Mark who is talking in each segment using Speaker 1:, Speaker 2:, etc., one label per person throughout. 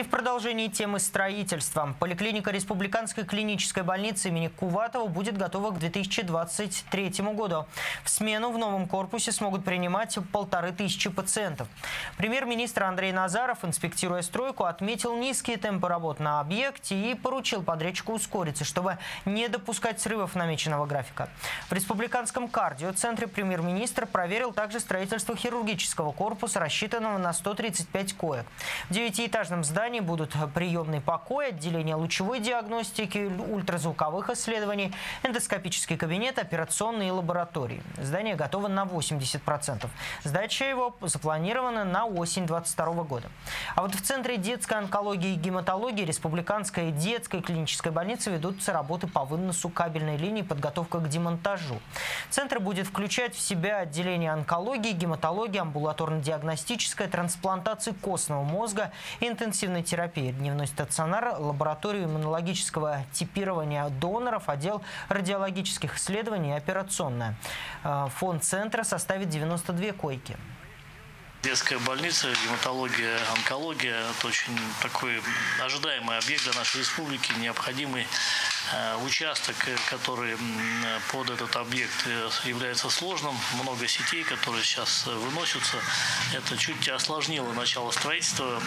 Speaker 1: И в продолжении темы строительства. Поликлиника Республиканской клинической больницы имени Куватова будет готова к 2023 году. В смену в новом корпусе смогут принимать полторы тысячи пациентов. Премьер-министр Андрей Назаров, инспектируя стройку, отметил низкие темпы работ на объекте и поручил подрядчику ускориться, чтобы не допускать срывов намеченного графика. В Республиканском кардиоцентре премьер-министр проверил также строительство хирургического корпуса, рассчитанного на 135 коек. В девятиэтажном здании здании будут приемный покой, отделение лучевой диагностики, ультразвуковых исследований, эндоскопический кабинет, операционные лаборатории. Здание готово на 80%. Сдача его запланирована на осень 2022 года. А вот в Центре детской онкологии и гематологии Республиканской детской клинической больницы ведутся работы по выносу кабельной линии, подготовка к демонтажу. Центр будет включать в себя отделение онкологии, гематологии, амбулаторно-диагностической, трансплантации костного мозга, интенсивной интенсивной терапии, дневной стационар, лабораторию иммунологического типирования доноров, отдел радиологических исследований и операционная. Э, фонд центра составит 92 койки.
Speaker 2: Детская больница, гематология, онкология – это очень такой ожидаемый объект для нашей республики, необходимый участок, э, который под этот объект э, является сложным, много сетей, которые сейчас выносятся. Это чуть осложнило начало строительства,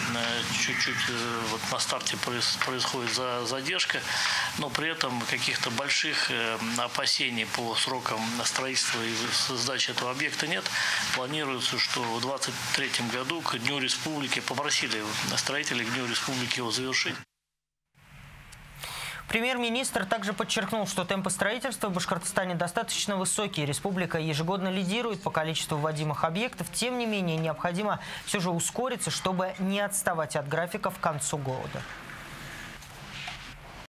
Speaker 2: чуть-чуть вот на старте происходит задержка, но при этом каких-то больших опасений по срокам строительства и сдачи этого объекта нет. Планируется, что в 2023 году к Дню Республики попросили строителей к Дню Республики его завершить.
Speaker 1: Премьер-министр также подчеркнул, что темпы строительства в Башкортостане достаточно высокие. Республика ежегодно лидирует по количеству вводимых объектов. Тем не менее, необходимо все же ускориться, чтобы не отставать от графика в концу года.